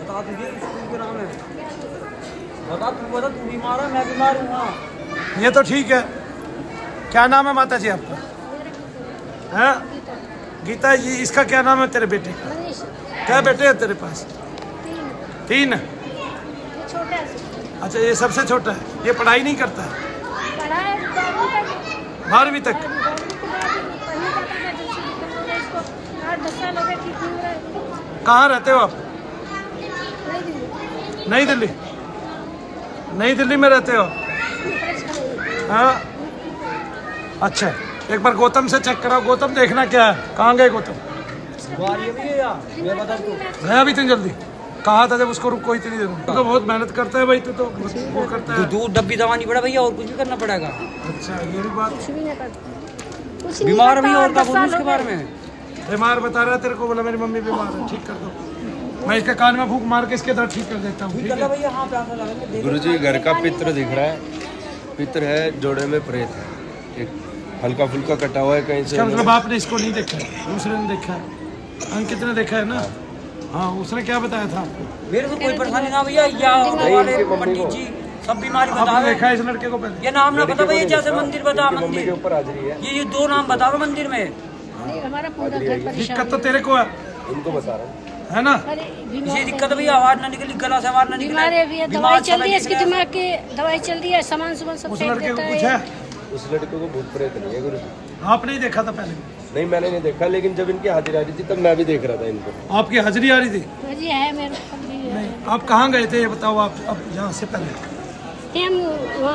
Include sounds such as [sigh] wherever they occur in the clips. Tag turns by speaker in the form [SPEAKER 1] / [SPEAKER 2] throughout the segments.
[SPEAKER 1] बता तुझे स्कूल के नाम है बता तू बता तू बीमार है मैं बीमार हूँ? हाँ?
[SPEAKER 2] ये तो ठीक है। क्या नाम है माता जी आपका? हैं? गीता जी इसका क्या नाम है तेरे बेटे का? क्या बेटे है तेरे पास? तीन।
[SPEAKER 3] छोटा
[SPEAKER 2] अच्छा ये सबसे छोटा है। ये पढ़ाई नहीं करता। है बारहवीं
[SPEAKER 3] तक।
[SPEAKER 2] कहाँ रहते हो आप? नई दिल्ली। नई दिल्ली में रहते हो? हाँ। अच्छा एक बार गौतम से चेक कराओ। गौतम देखना क्या है। कहाँ गए गौतम?
[SPEAKER 1] मैं बता तू
[SPEAKER 2] गया भी इतनी जल्दी। कहा था जब उसको रुको इतनी देर तू तो बहुत मेहनत करता है भाई तू तो वो करता है।
[SPEAKER 1] दूध डब्बी दवा नहीं पड़ा भैया और कुछ भी करना पड़ेगा।
[SPEAKER 2] अच्छा ये भी बात।
[SPEAKER 3] कुछ भी नहीं करता।
[SPEAKER 1] बीमार भी और का उसके बारे में?
[SPEAKER 2] बीमार बता रहा है तेरे को बोला मेरी मम्मी बीमार है ठीक कर दो। मैं इसके कान में फूक मार के इसके दर्द ठीक कर देता हूँ
[SPEAKER 1] गुरु
[SPEAKER 2] है?
[SPEAKER 1] भैया हाँ प्यासा लगा देख
[SPEAKER 4] गुरुजी घर का पित्र दिख रहा है। पित्र है जोड़े में प्रेत है। एक हल्का फुल्का कटा हुआ है कहीं से।
[SPEAKER 2] मतलब आपने इसको नहीं देखा दूसरे ने देखा है। अंकित ने देखा है ना? हाँ उसने क्या बताया था? आपको
[SPEAKER 1] मेरे को कोई परेशानी ना भैया या वाले पंडित जी सब बीमारी
[SPEAKER 2] आपने
[SPEAKER 1] बतावे
[SPEAKER 2] देखा इस लड़के को पहले?
[SPEAKER 1] ये नाम ना बता भैया जैसे मंदिर बता
[SPEAKER 4] मम्मी के
[SPEAKER 1] मंदिर
[SPEAKER 4] ऊपर हाजिरी है।
[SPEAKER 1] ये ये दो नाम बताओ मंदिर में।
[SPEAKER 3] नहीं हमारा पूरा घर परेशान
[SPEAKER 2] दिक्कत तो तेरे को है।
[SPEAKER 4] उनको बता रहा हूँ।
[SPEAKER 2] है ना?
[SPEAKER 1] इसे
[SPEAKER 3] बीमार
[SPEAKER 1] दिक्कत भैया आवाज़ ना निकली गला से आवाज़ ना निकली।
[SPEAKER 3] बीमार है भैया दवाई चल रही है इसकी दिमाग की दवाई चल रही है सामान सुमान सब
[SPEAKER 2] उस लड़के को पूछा
[SPEAKER 3] है।
[SPEAKER 2] है?
[SPEAKER 4] उस लड़के को भूत प्रेत नहीं है गुरुजी
[SPEAKER 2] आपने नहीं देखा था पहले?
[SPEAKER 4] नहीं मैंने नहीं देखा लेकिन जब इनकी हाजिरी आ रही थी तब मैं भी देख रहा था इनको।
[SPEAKER 2] आपकी हाजिरी आ रही थी?
[SPEAKER 3] हाँ है। मेरे
[SPEAKER 2] आप कहाँ गए थे ये बताओ आप अब यहाँ से पहले?
[SPEAKER 3] हम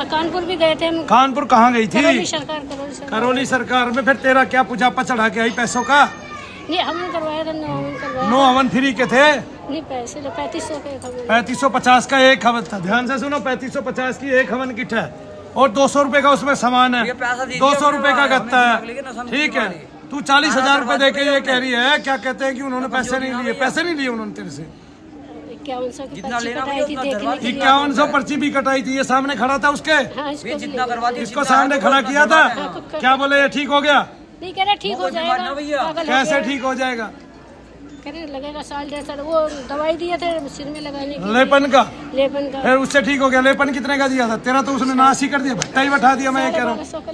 [SPEAKER 3] कानपुर भी गए थे हम
[SPEAKER 2] कानपुर कहाँ गई
[SPEAKER 3] करौली
[SPEAKER 2] थी
[SPEAKER 3] सरकार करौली सरकार।
[SPEAKER 2] करौली सरकार में फिर तेरा क्या पुजापा चढ़ा के आई पैसों का?
[SPEAKER 3] नहीं हमने करवाया था नौ हवन करवाया
[SPEAKER 2] नो हवन फ्री के थे?
[SPEAKER 3] नहीं पैसे तो पैंतीस सौ
[SPEAKER 2] पैंतीस सौ पचास का एक हवन था। ध्यान से सुनो पैंतीस सौ पचास की एक हवन किट है और दो सौ रुपए का उसमें सामान है।
[SPEAKER 1] ये पैसा दे
[SPEAKER 2] सौ रुपए का गत्ता है। ठीक है। तू चालीस हज़ार रूपए दे के ये कह रही है क्या कहते हैं कि उन्होंने पैसे नहीं लिए? पैसे नहीं लिए उन्होंने तेरे से।
[SPEAKER 3] इक्यावन सौ
[SPEAKER 1] जितना
[SPEAKER 3] पर्ची
[SPEAKER 2] भी कटाई थी ये सामने खड़ा था उसके।
[SPEAKER 3] हाँ इसको
[SPEAKER 1] जितना करवा
[SPEAKER 2] इसको सामने खड़ा किया था। क्या बोले ये ठीक हो गया?
[SPEAKER 3] नहीं कह रहा ठीक हो जाएगा।
[SPEAKER 1] भैया।
[SPEAKER 2] कैसे ठीक हो जाएगा?
[SPEAKER 3] कह रहे लगेगा साल डेढ़ साल वो दवाई दिए थे सिर में लगाने की
[SPEAKER 2] लेपन का?
[SPEAKER 3] लेपन का।
[SPEAKER 2] फिर उससे ठीक हो गया लेपन कितने का दिया था? तेरा तो उसने नाश ही कर दिया भट्टा ही बैठा दिया मैं ये कह रहा
[SPEAKER 3] बारह सौ का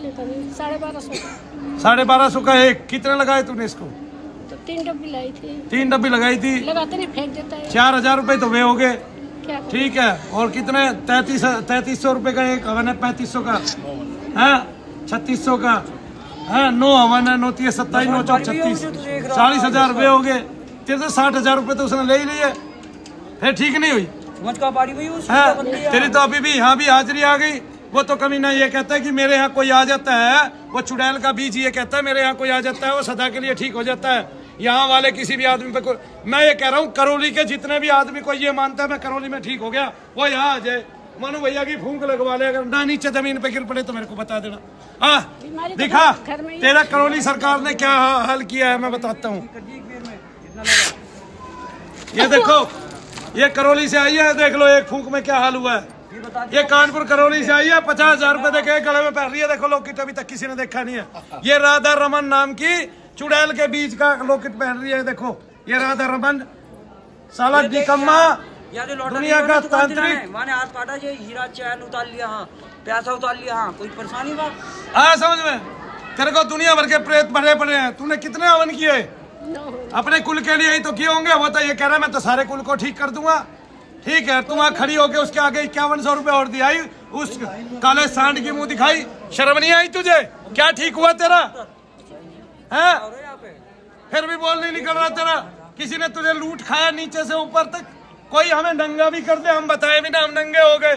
[SPEAKER 3] साढ़े बारह सौ का।
[SPEAKER 2] साढ़े बारह सौ का एक कितने लगाए तूने इसको?
[SPEAKER 3] तो तीन डब्बी लाई थी।
[SPEAKER 2] तीन डब्बी लगाई थी।
[SPEAKER 3] लगाते नहीं फेंक देता है।
[SPEAKER 2] चार हज़ार रूपए तो वे हो गए। ठीक है और कितने? तैतीस तैतीस सौ रुपए का एक हवन है पैंतीस सौ का। है? छत्तीस सौ का। है? नौ हवन है नौ तीस सत्ताईस नौ चौक छत्तीस चालीस हज़ार रुपये हो गए। तेरे से साठ हज़ार रुपये तो उसने ले ही लिए। फिर ठीक नहीं हुई।
[SPEAKER 1] का
[SPEAKER 2] है तेरी तो अभी भी यहाँ भी हाजिरी आ गई। वो तो कभी ना ये कहता है कि मेरे यहाँ कोई आ जाता है वो चुड़ैल का बीज ये कहता है मेरे यहाँ कोई आ जाता है वो सदा के लिए ठीक हो जाता है। यहाँ वाले किसी भी आदमी पे कोई मैं ये कह रहा हूँ करौली के जितने भी आदमी को ये मानता है मैं करौली में ठीक हो गया वो यहाँ आ जाए। मनु भैया की फूंक लगवा ले अगर ना नीचे ज़मीन पे गिर पड़े तो मेरे को बता देना। हाँ
[SPEAKER 3] बीमारी तो
[SPEAKER 2] दिखा
[SPEAKER 3] ही-
[SPEAKER 2] तेरा करौली सरकार ने क्या हल किया है मैं बताता हूँ। ये देखो ये करौली से आई है देख लो एक फूक में क्या हाल हुआ है। ये कानपुर करौली से आई है पचास हज़ार रुपए देखे गले में पहन रही है देखो लॉकेट अभी तक किसी ने देखा नहीं है। ये राधा रमन नाम की चुड़ैल के बीच का लॉकेट पहन रही है देखो ये राधा रमन साला निकम्मा
[SPEAKER 1] या
[SPEAKER 2] दुनिया का तांत्रिक
[SPEAKER 1] माने हाथ काटा जे हीरा चैन उतार लिया हाँ पैसा उतार लिया हाँ कोई परेशानी बा
[SPEAKER 2] आया समझ में। तेरे को दुनिया भर के प्रेत भरे पड़े हैं तूने कितने हवन किए? अपने कुल के लिए ही तो किए होंगे, वो तो ये कह रहा है, मैं तो सारे कुल को ठीक कर दूँगा। ठीक है, तुम वहाँ खड़ी होके उसके आगे इक्यावन सौ रुपए और दियाई उस काले सांड की मुँह दिखाई, शर्म नहीं आई तुझे? क्या ठीक हुआ तेरा? है? फिर भी बोल नहीं निकल रहा तेरा। किसी ने तुझे लूट खाया नीचे से ऊपर तक? कोई हमें नंगा भी कर दे, हम बताए भी ना हम नंगे हो गए।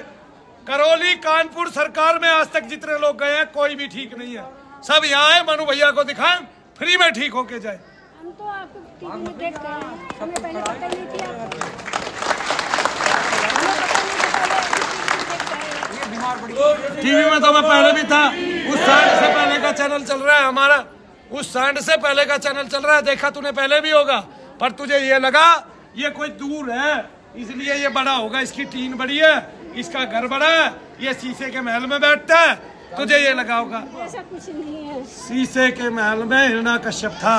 [SPEAKER 2] करौली, कानपुर सरकार में आज तक जितने लोग गए हैं, कोई भी ठीक नहीं है। सब यहाँ है मनु भैया को दिखाएँ, फ्री में ठीक होके जाए।
[SPEAKER 3] हम तो आपको टीवी में देख गए हैं। हमें पहले पता नहीं थी टीवी में
[SPEAKER 2] तो मैं पहले भी था। उस सांड से पहले का चैनल चल रहा है हमारा। उस सांड से पहले का चैनल चल रहा है। देखा तूने पहले भी होगा। पर तुझे ये लगा ये कोई दूर है। इसलिए ये बड़ा होगा। इसकी टीन बड़ी है। इसका घर बड़ा है। ये शीशे के महल में बैठता है। तुझे ये लगा होगा।
[SPEAKER 3] ऐसा कुछ नहीं है।
[SPEAKER 2] शीशे के महल में हिरणा कश्यप था।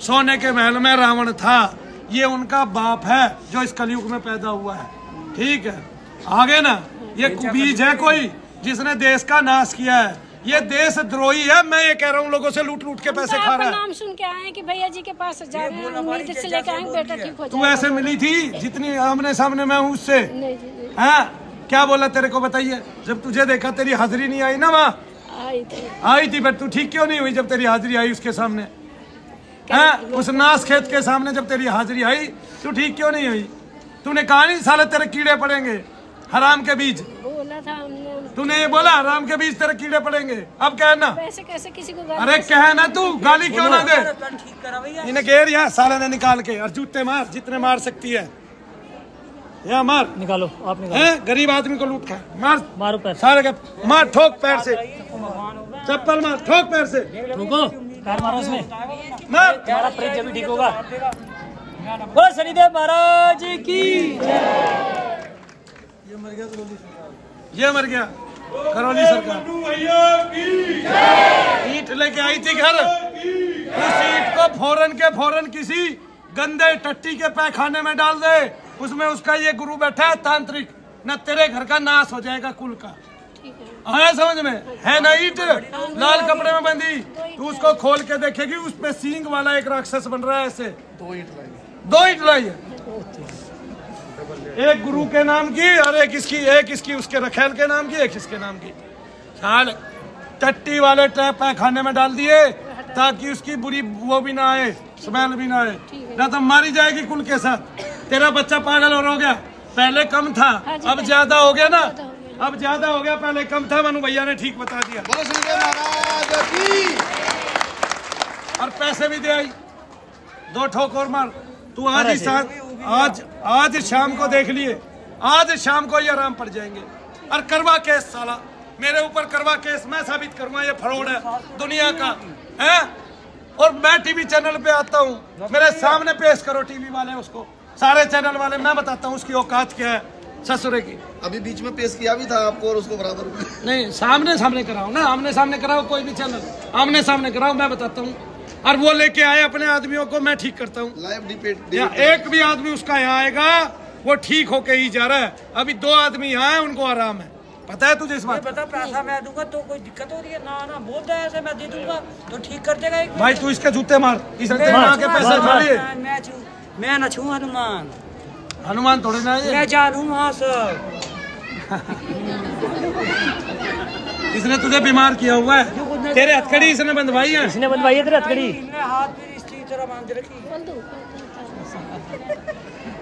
[SPEAKER 2] सोने के महल में रावण था। ये उनका बाप है जो इस कलयुग में पैदा हुआ है। ठीक है? आगे ना? ये बीज है कोई? जिसने देश का नाश किया है। ये देश द्रोही है। मैं ये कह रहा हूँ लोगों से लूट लूट के पैसे खा
[SPEAKER 3] आपका
[SPEAKER 2] रहा है।
[SPEAKER 3] नाम सुन के आए हैं कि भैया जी के पास जा रहे हैं। उम्मीद से लेके आएँगे बेटा ठीक हो
[SPEAKER 2] तू ऐसे मिली थी जितनी आमने सामने मैं हूँ उससे?
[SPEAKER 3] नहीं जी नहीं।
[SPEAKER 2] हाँ? क्या बोला तेरे को बताइए? जब तुझे देखा तेरी हाजिरी नहीं आई ना वहाँ?
[SPEAKER 3] आई थी।
[SPEAKER 2] आई थी बट तू ठीक क्यों नहीं हुई जब तेरी हाजिरी आई उसके सामने? हाँ उस नास खेत के सामने जब तेरी हाजिरी आई तू ठीक क्यों नहीं हुई? तूने कहा नहीं साले तेरे कीड़े पड़ेंगे हराम के बीज।
[SPEAKER 3] बोला था हमने।
[SPEAKER 2] तूने ये बोला हराम के बीज तेरे कीड़े पड़ेंगे। अब कहना
[SPEAKER 3] वैसे कैसे किसी को गाली
[SPEAKER 2] अरे कह ना तू गाली क्यों ना दे?
[SPEAKER 1] करा
[SPEAKER 2] इन्हें घेर यहाँ साले ने निकाल के और जूते मार जितने मार सकती है। यहाँ मार।
[SPEAKER 5] निकालो आप निकालो।
[SPEAKER 2] हैं? गरीब आदमी को लूट खा। मार।
[SPEAKER 5] मारो पैर।
[SPEAKER 2] सारे के मार ठोक पैर से। चप्पल मार ठोक पैर से।
[SPEAKER 5] रुको। पैर मारो उसमें।
[SPEAKER 2] मार
[SPEAKER 5] हमारा जब ठीक होगा। बोलो शनिदेव महाराज की
[SPEAKER 2] ये मर गया करौली सरकार। ईट लेके आई थी घर। उस ईट को फ़ौरन के फ़ौरन किसी गंदे टट्टी के पैखाने में डाल दे। उसमें उसका ये गुरु बैठा है तांत्रिक। न तेरे घर का नाश हो जाएगा कुल का।
[SPEAKER 3] ठीक है।
[SPEAKER 2] आया समझ में? है ना ईट? लाल कपड़े में बंधी। तू उसको खोल के देखेगी उस पे सींग वाला एक राक्षस बन रहा है ऐसे। दो ईट लाई। दो ईट लाई है। एक गुरु के नाम की और एक इसकी एक इसकी उसके रखेल के नाम की एक इसके नाम की। साल टट्टी वाले ट्रैप खाने में डाल दिए ताकि उसकी बुरी वो भी ना आए स्मेल भी ना आए। ना तो मारी जाएगी कुल के साथ। तेरा बच्चा पागल और हो गया। पहले कम था
[SPEAKER 3] हाँ
[SPEAKER 2] अब ज़्यादा हो गया ना। अब ज़्यादा हो गया पहले कम था मनु भैया ने ठीक बता दिया। और पैसे भी दे आई। दो ठोक और मार। तू आज ही साथ आज आज शाम को देख लिए। आज शाम को ये आराम पड़ जाएँगे। और करवा केस साला। मेरे ऊपर करवा केस मैं साबित करूँगा ये फरोड है दुनिया का। है? और मैं टीवी चैनल पे आता हूँ। मेरे सामने पेश करो टीवी वाले उसको। सारे चैनल वाले मैं बताता हूँ उसकी औकात क्या है। ससुरे की।
[SPEAKER 6] अभी बीच में पेश किया भी था आपको और उसको बराबर
[SPEAKER 2] नहीं सामने सामने कराओ ना आमने सामने कराओ कोई भी चैनल आमने सामने कराओ मैं बताता हूँ। और वो लेके आए अपने आदमियों को मैं ठीक करता हूँ।
[SPEAKER 6] लाइव डिबेट
[SPEAKER 2] एक भी आदमी उसका यहाँ आएगा वो ठीक होके ही जा रहा है। अभी दो आदमी यहाँ है उनको आराम है। पता है तुझे इस बात?
[SPEAKER 1] बता पैसा मैं दूँगा तो कोई दिक्कत हो रही है? ना ना बोलता है ऐसे मैं दे दूँगा तो ठीक कर देगा एक
[SPEAKER 2] भाई तू इसके जूते मार। इसने तेरे के पैसे
[SPEAKER 1] मैं ना छू हनुमान।
[SPEAKER 2] हनुमान थोड़े ना है ये
[SPEAKER 1] मैं जानू वहाँ सब
[SPEAKER 2] इसने तुझे बीमार किया हुआ है। तेरे हथकड़ी इसने बंधवाई है।
[SPEAKER 5] इसने बनवाई है तेरे हथकड़ी?
[SPEAKER 1] इनने हाथ फिर इस तरह बाँध रखी।
[SPEAKER 3] बोल दो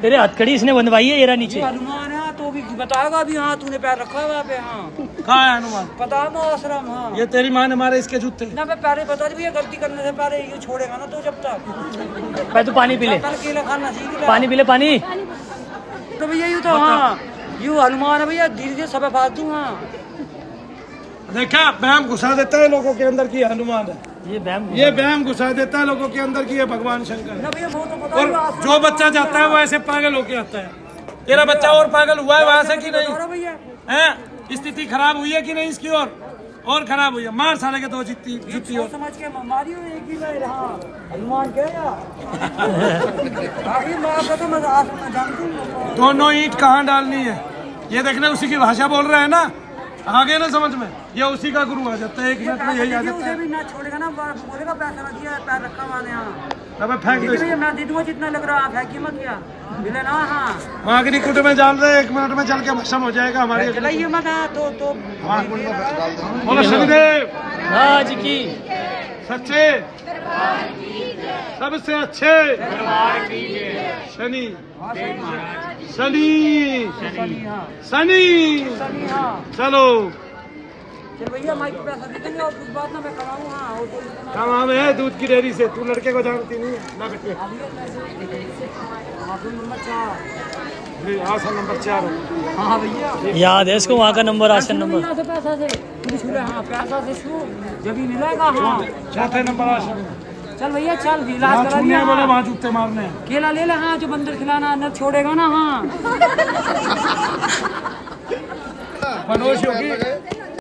[SPEAKER 5] तेरे हथकड़ी इसने बनवाई है येरा नीचे।
[SPEAKER 1] हनुमान है तो भी बताएगा अभी हाँ तूने पैर रखा है वहाँ पे हाँ।
[SPEAKER 2] कहाँ है हनुमान?
[SPEAKER 1] पता है आश्रम हाँ।
[SPEAKER 2] ये तेरी माँ ने मारे इसके जूते।
[SPEAKER 1] ना मैं पहले बता दी भैया गलती करने से पहले ये छोड़ेगा ना तो जब तक।
[SPEAKER 5] भाई तू पानी पी ले। पानी पी ले पानी।
[SPEAKER 1] तो भैया यूँ तो हाँ यूँ हनुमान है भैया धीरे धीरे सब फालतू हाँ।
[SPEAKER 2] देखा बैम घुसा देता है लोगों के अंदर की हनुमान है।
[SPEAKER 5] ये बैम
[SPEAKER 2] ये बैम घुसा देता है लोगों के अंदर की ये भगवान शंकर है
[SPEAKER 1] ना तो
[SPEAKER 2] और जो बच्चा जाता है वो ऐसे पागल होके आता है। तेरा बच्चा और पागल हुआ है वहाँ से कि नहीं?
[SPEAKER 1] भैया।
[SPEAKER 2] है? स्थिति खराब हुई है कि नहीं इसकी और और खराब हुई गया मार साले के तो जितनी जुत्ती हो
[SPEAKER 1] समझ के मारियो एक ही ले रहा। हनुमान क्या यार [laughs] बाकी मार का तो मैं जानती हूँ।
[SPEAKER 2] दोनों ईंट कहाँ डालनी है? ये देखना उसी की भाषा बोल रहा है ना? आगे ना समझ में? ये उसी का गुरु आ जाता है एक मिनट में यही आ जाता है।
[SPEAKER 1] ना छोड़ेगा ना बोलेगा पैसा ना दिया पैर रखा मैंने यहाँ
[SPEAKER 2] अबे फेंक दो
[SPEAKER 1] मैं दे दूँगा जितना लग रहा है फेंकी मत क्या। मिले ना हाँ।
[SPEAKER 2] मागनी कुट में डाल रहे एक मिनट में चल के भस्म हो जाएगा हमारी
[SPEAKER 1] चलाइए मत हाँ तो तो
[SPEAKER 2] बोलो शनिदेव।
[SPEAKER 5] राज की।
[SPEAKER 2] सच्चे। दरबार की सबसे अच्छे। शनि। शनि।
[SPEAKER 1] हाँ
[SPEAKER 2] शनि
[SPEAKER 1] हाँ।
[SPEAKER 2] चलो।
[SPEAKER 1] चल भैया माइक पे पैसा दे देंगे और कुछ बात ना मैं कमाऊँ हाँ
[SPEAKER 2] आम है दूध की डेयरी से। तू लड़के को जानती नहीं है। ना बेटे। आसन नंबर चार। हाँ
[SPEAKER 1] भैया।
[SPEAKER 5] याद है इसको वहाँ का नंबर आसन नंबर।
[SPEAKER 1] पैसा से। हाँ पैसा से जब ही मिलेगा हाँ।
[SPEAKER 2] चौथे नंबर आसन
[SPEAKER 1] चल भैया चल इलाज करा
[SPEAKER 2] छूने
[SPEAKER 1] दिया
[SPEAKER 2] बोले वहाँ जूते मारने।
[SPEAKER 1] केला ले ले हाँ जो बंदर खिलाना न छोड़ेगा ना हाँ।
[SPEAKER 2] होगी।